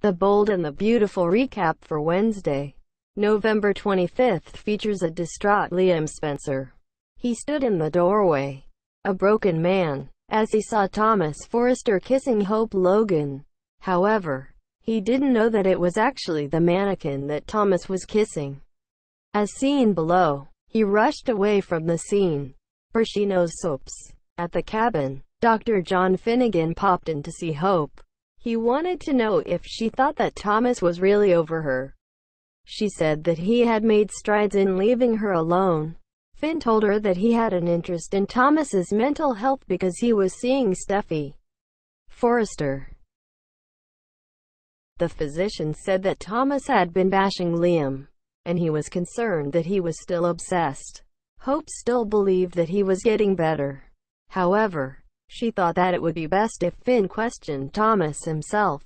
The Bold and the Beautiful recap for Wednesday, November 25th features a distraught Liam Spencer. He stood in the doorway, a broken man, as he saw Thomas Forrester kissing Hope Logan. However, he didn't know that it was actually the mannequin that Thomas was kissing. As seen below, he rushed away from the scene, for she knows soaps. At the cabin, Dr. John Finnegan popped in to see Hope. He wanted to know if she thought that Thomas was really over her. She said that he had made strides in leaving her alone. Finn told her that he had an interest in Thomas's mental health because he was seeing Steffy Forrester. The physician said that Thomas had been bashing Liam, and he was concerned that he was still obsessed. Hope still believed that he was getting better. However, she thought that it would be best if Finn questioned Thomas himself.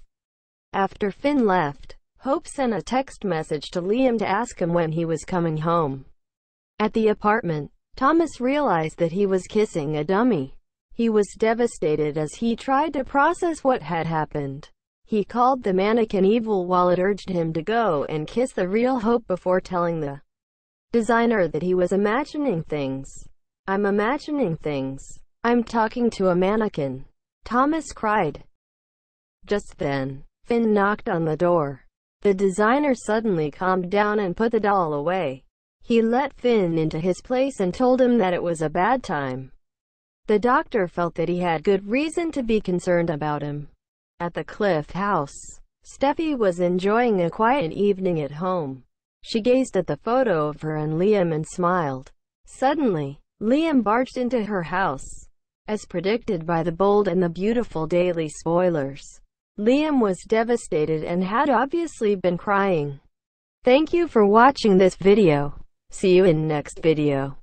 After Finn left, Hope sent a text message to Liam to ask him when he was coming home. At the apartment, Thomas realized that he was kissing a dummy. He was devastated as he tried to process what had happened. He called the mannequin evil while it urged him to go and kiss the real Hope before telling the designer that he was imagining things. I'm imagining things. I'm talking to a mannequin. Thomas cried. Just then, Finn knocked on the door. The designer suddenly calmed down and put the doll away. He let Finn into his place and told him that it was a bad time. The doctor felt that he had good reason to be concerned about him. At the Cliff house, Steffy was enjoying a quiet evening at home. She gazed at the photo of her and Liam and smiled. Suddenly, Liam barged into her house. As predicted by the bold and the beautiful daily spoilers, Liam was devastated and had obviously been crying. Thank you for watching this video. See you in next video.